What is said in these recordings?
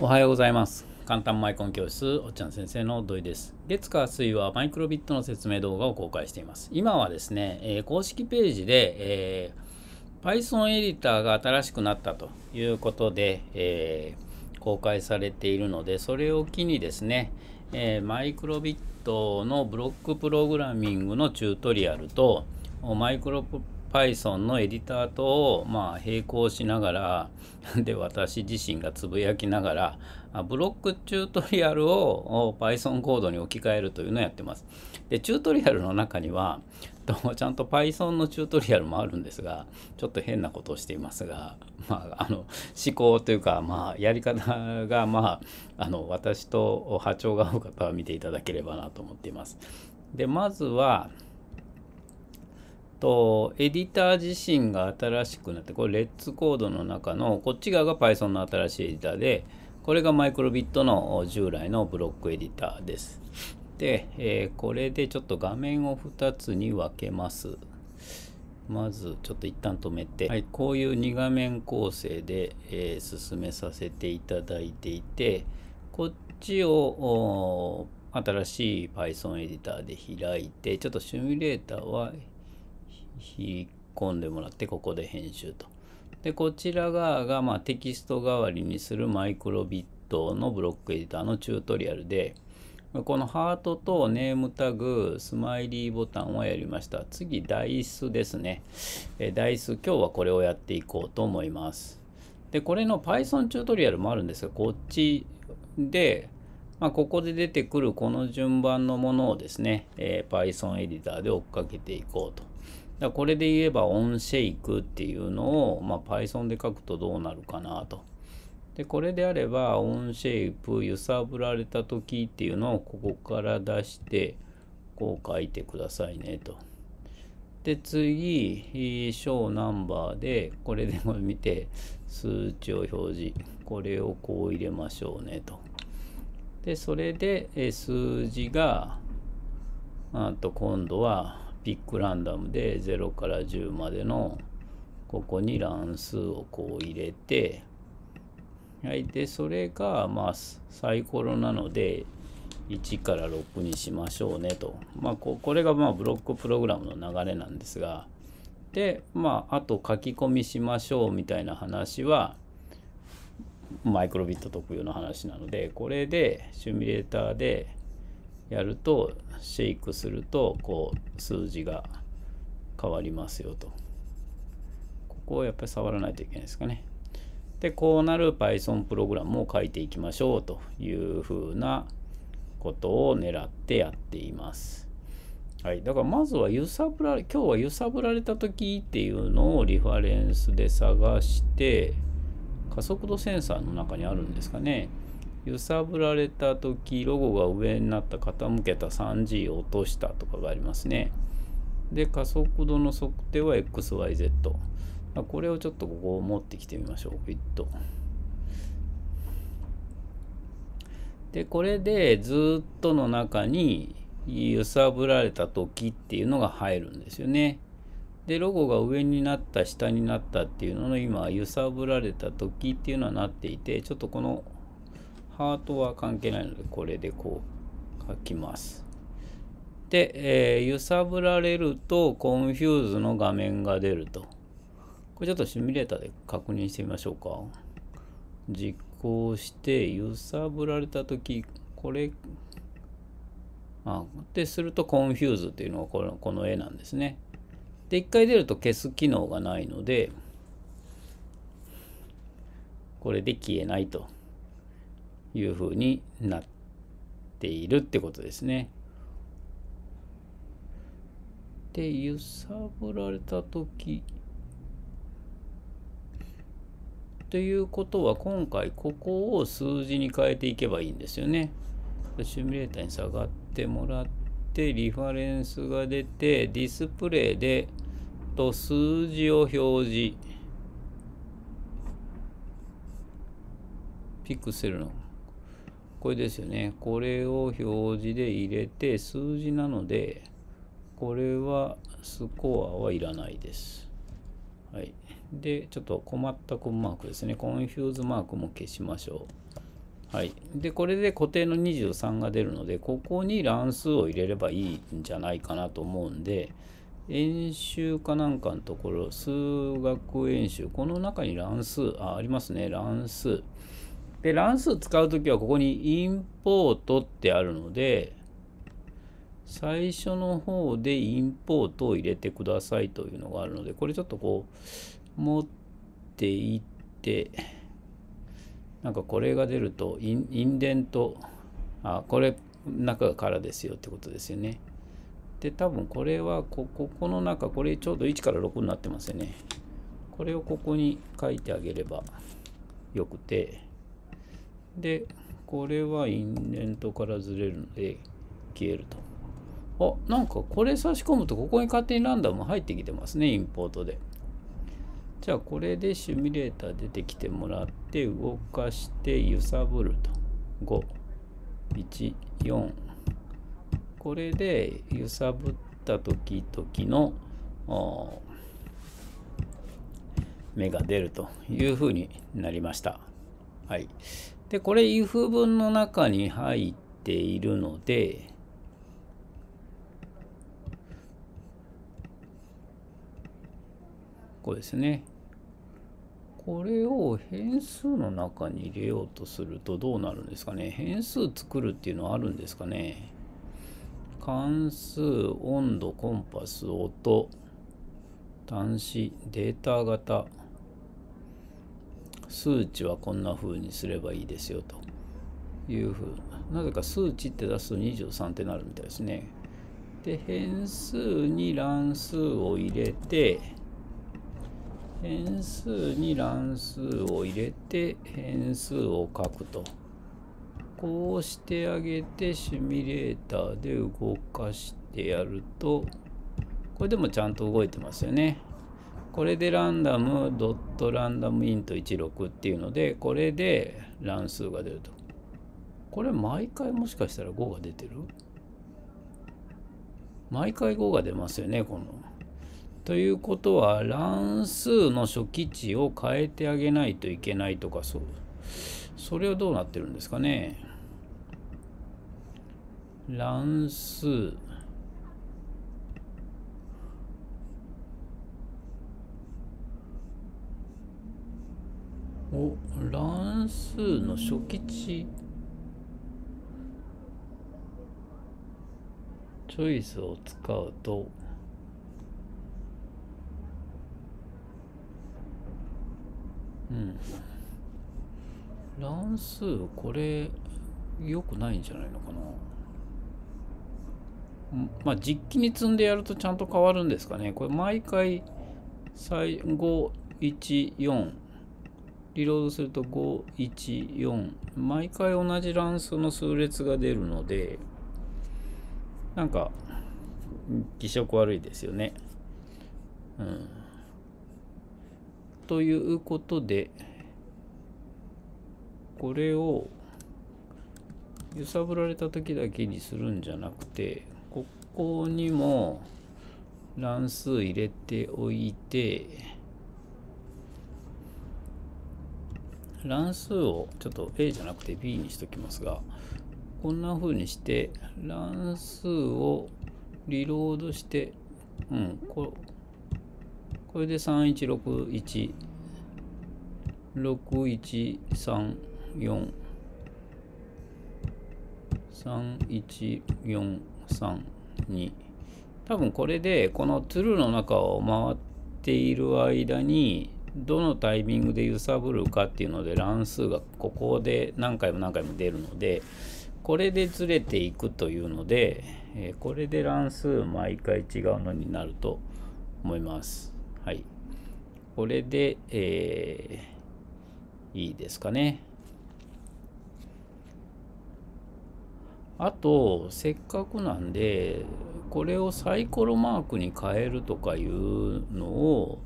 おはようございます。簡単マイコン教室、おっちゃん先生の土井です。月火水はマイクロビットの説明動画を公開しています。今はですね、えー公式ページで、えー Python エディターが新しくなったということで、えー公開されているので、それを機にですね、えマイクロビットのブロックプログラミングのチュートリアルと、マイクロ Python のエディターとまあ並行しながら で私自身がつぶやきながらブロックチュートリアルを Python コードに置き換えるというのをやってます。でチュートリアルの中にはちゃんと Python のチュートリアルもあるんですがちょっと変なことをしていますが、まあ、あの思考というか、まあ、やり方が、まあ、あの私と波長が合う方は見ていただければなと思っています。でまずはとエディター自身が新しくなってこれレッツコードの中のこっち側が Python の新しいエディターでこれがマイクロビットの従来のブロックエディターです。で、えーこれでちょっと画面を2つに分けます。まずちょっと一旦止めて、はい、こういう2画面構成で、えー進めさせていただいていてこっちをお新しい Python エディターで開いてちょっとシミュレーターは引っ込んでもらってここで編集と。でこちら側がまテキスト代わりにするマイクロビットのブロックエディターのチュートリアルでこのハートとネームタグスマイリーボタンをやりました次ダイスですねえダイス今日はこれをやっていこうと思いますでこれの Python チュートリアルもあるんですがこっちでまあ、ここで出てくるこの順番のものをですね、えー Python エディターで追っかけていこうと。だこれで言えば onShake っていうのを、まあ、Python で書くとどうなるかなと。で、これであれば onShape 揺さぶられた時っていうのをここから出してこう書いてくださいねと。で次、小ナンバーでこれでも見て数値を表示これをこう入れましょうねと。でそれで数字があと今度はピックランダムで0から10までのここに乱数をこう入れてはいでそれがまあサイコロなので1から6にしましょうねと。まあここれがまあブロックプログラムの流れなんですがでまああと書き込みしましょうみたいな話はマイクロビット特有の話なのでこれでシミュレーターでやるとシェイクするとこう数字が変わりますよと。ここをやっぱり触らないといけないですかね。でこうなる Python プログラムを書いていきましょうというふうなことを狙ってやっています。はい、だからまずは揺さぶられ今日は揺さぶられた時っていうのをリファレンスで探して加速度センサーの中にあるんですかね。揺さぶられた時ロゴが上になった傾けた 3G を落としたとかがありますね。で加速度の測定は XYZ これをちょっとここを持ってきてみましょう。フィット。でこれでずっとの中に揺さぶられた時っていうのが入るんですよね。でロゴが上になった下になったっていうのの今揺さぶられた時っていうのはなっていてちょっとこのハートは関係ないのでこれでこう書きます。で、えー揺さぶられると confuse の画面が出ると。これちょっとシミュレーターで確認してみましょうか。実行して揺さぶられた時これあですると confuse っていうのがこのこの絵なんですね。で一回出ると消す機能がないのでこれで消えないと。いうふうになっているってことですね。で揺さぶられた時ということは今回ここを数字に変えていけばいいんですよね。シミュレーターに下がってもらってリファレンスが出てディスプレイでと数字を表示ピクセルのこれですよね。これを表示で入れて数字なのでこれはスコアはいらないです。はい。でちょっと困ったコンマークですね。 confuse マークも消しましょう。はい、でこれで固定の23が出るのでここに乱数を入れればいいんじゃないかなと思うんで演習かなんかのところ数学演習。この中に乱数あありますね。乱数で乱数使う時はここにインポートってあるので最初の方でインポートを入れてくださいというのがあるのでこれちょっとこう持っていってなんかこれが出るとインデントあこれ中からですよってことですよね。で多分これはこここの中これちょうど1から6になってますよね。これをここに書いてあげればよくて。でこれはインデントからずれるので消えると。あなんかこれ差し込むとここに勝手にランダム入ってきてますねインポートで。じゃあこれでシミュレーター出てきてもらって動かして揺さぶると。514これで揺さぶった時々の目が出るというふうになりました。はい、でこれ if 文の中に入っているのでこうですね。これを変数の中に入れようとするとどうなるんですかね。変数作るっていうのはあるんですかね。関数、温度、コンパス、音、端子、データ型、数値はこんな風にすればいいですよというふうな。ぜか数値って出すと23ってなるみたいですね。で変数に乱数を入れて変数に乱数を入れて変数を書くと。こうしてあげてシミュレーターで動かしてやるとこれでもちゃんと動いてますよね。これでランダムドットランダムイント16っていうのでこれで乱数が出ると。これ毎回もしかしたら5が出てる？毎回5が出ますよねこの。ということは乱数の初期値を変えてあげないといけないとかそう。それはどうなってるんですかね？乱数お乱数の初期値。チョイスを使うと。うん。乱数これ良くないんじゃないのかな。まあ実機に積んでやるとちゃんと変わるんですかね。これ毎回最514リロードすると514毎回同じ乱数の数列が出るのでなんか気色悪いですよね。うん。ということでこれを揺さぶられた時だけにするんじゃなくてここにも乱数入れておいて乱数をちょっと A じゃなくて B にしときますがこんな風にして乱数をリロードしてうんここれで3161 6134 31432多分これでこのトゥルーの中を回っている間にどのタイミングで揺さぶるかっていうので乱数がここで何回も何回も出るのでこれでずれていくというので、えこれで乱数毎回違うのになると思います。はい。これで、えー、いいですかね。あと、せっかくなんで、これをサイコロマークに変えるとかいうのを、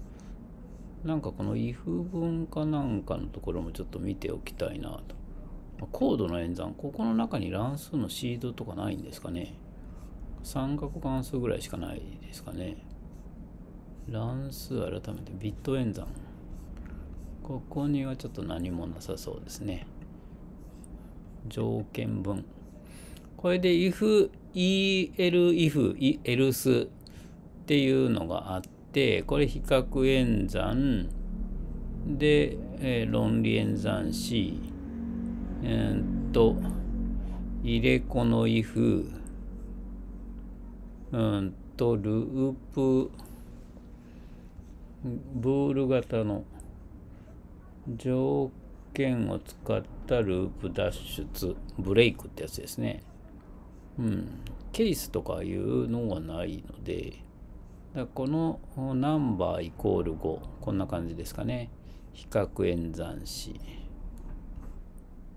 なんかこの if 文かなんかのところもちょっと見ておきたいなと。コードの演算、ここの中に乱数のシードとかないんですかね。三角関数ぐらいしかないですかね。乱数改めてビット演算ここにはちょっと何もなさそうですね条件文。これで if, el, if, else っていうのがあって、これ比較演算。で、えー、論理演算子、えー、っと、入れ子の if、うんと、ループ、ブール型の条件を使ったループ脱出、ブレイクってやつですね。うん。ケースとかいうのがないので、だこのナンバーイコール5、こんな感じですかね。比較演算子。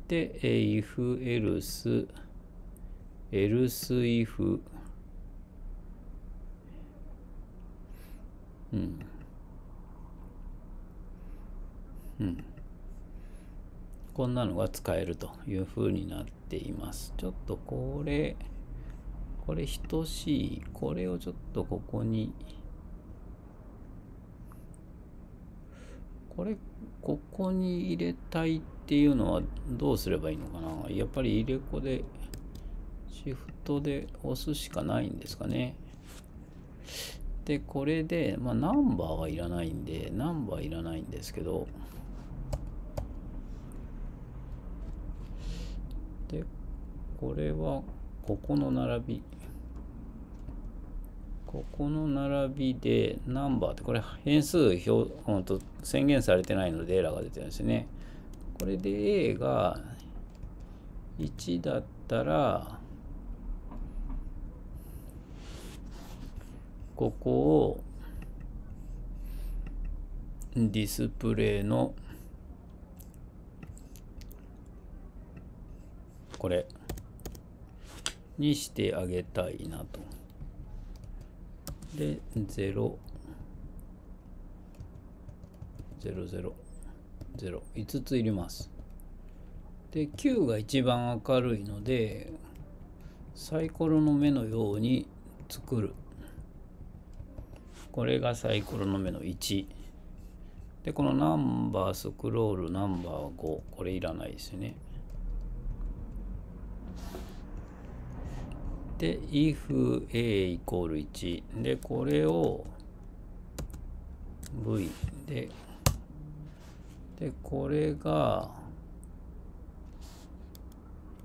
で、if, else, else if, うん。うん。こんなのが使えるというふうになっています。ちょっとこれ、これ等しい。これをちょっとここに、これ、ここに入れたいっていうのはどうすればいいのかな？やっぱり入れ子で、シフトで押すしかないんですかね。で、これで、まあ、ナンバーはいらないんで、ナンバーいらないんですけど、で、これは、ここの並び。ここの並びで、ナンバーって、これ変数表、ほんと宣言されてないのでエラーが出てるんですね。これで A が1だったら、ここをディスプレイのこれにしてあげたいなと。で、0、0、0、0、5ついります。で、9が一番明るいので、サイコロの目のように作る。これがサイコロの目の1。で、このナンバースクロールナンバー5。これいらないですよね。で、if a イコール1。で、これを v で、で、これが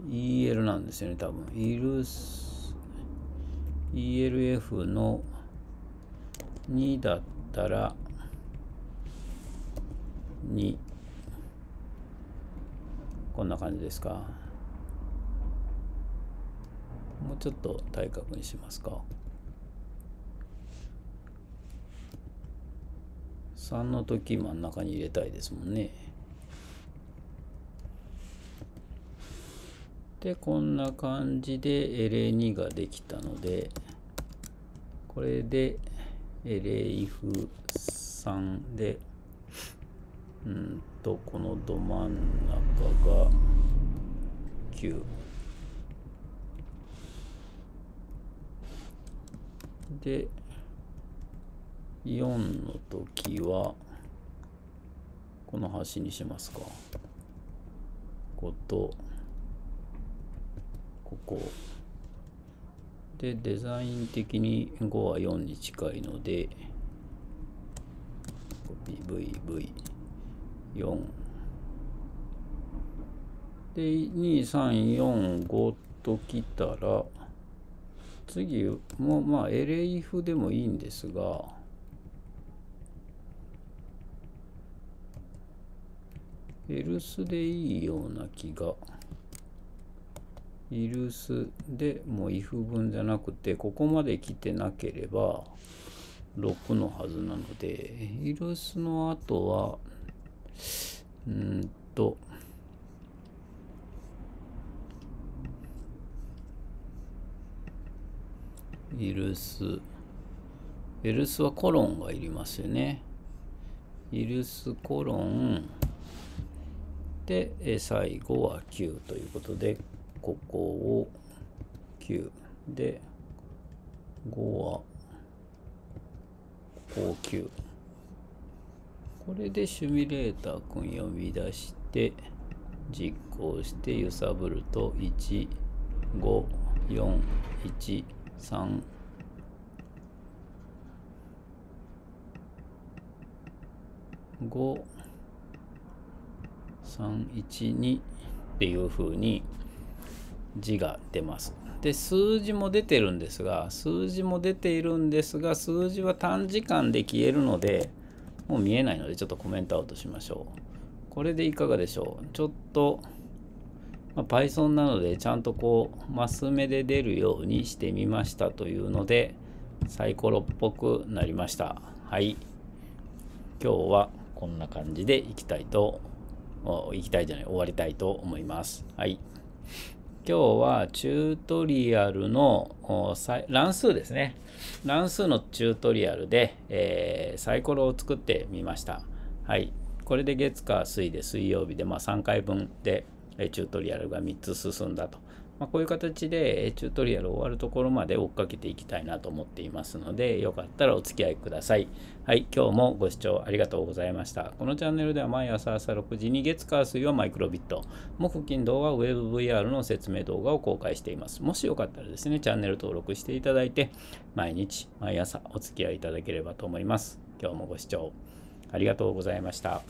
EL なんですよね、多分。ELF の2だったら2こんな感じですか？ちょっと対角にしますか3の時真ん中に入れたいですもんねでこんな感じで LA2 ができたのでこれでレイフ3で、うんと、このど真ん中が9。で、4の時は、この端にしますか。こと、ここ。で、デザイン的に5は4に近いので、V、V、4。で、2、3、4、5ときたら、次もまあ LF でもいいんですが、エルスでいいような気が。イルスでもう if 文じゃなくてここまで来てなければ6のはずなのでイルスの後はうんとイルス。エルスはコロンがいりますよね。イルスコロン。で最後は9ということでここを9で5はここを9これでシミュレーターくん呼び出して実行して揺さぶると1 5 4 1 3 5 3 1 2っていうふうに字が出ます。で数字も出てるんですが数字も出ているんですが数字は短時間で消えるのでもう見えないのでちょっとコメントアウトしましょう。これでいかがでしょう？ちょっと、まあ、Python なのでちゃんとこうマス目で出るようにしてみましたというのでサイコロっぽくなりました。はい。今日はこんな感じでいきたいと、いきたいじゃない、終わりたいと思います。はい。今日はチュートリアルの乱数ですね。乱数のチュートリアルで、えー、サイコロを作ってみました。はい。これで月火水で水曜日で、まあ、3回分でチュートリアルが3つ進んだと。まあ、こういう形でチュートリアル終わるところまで追っかけていきたいなと思っていますので、よかったらお付き合いください。はい、今日もご視聴ありがとうございました。このチャンネルでは毎朝朝6時に月火水はマイクロビット、木金土は WebVR の説明動画を公開しています。もしよかったらですね、チャンネル登録していただいて、毎日毎朝お付き合いいただければと思います。今日もご視聴ありがとうございました。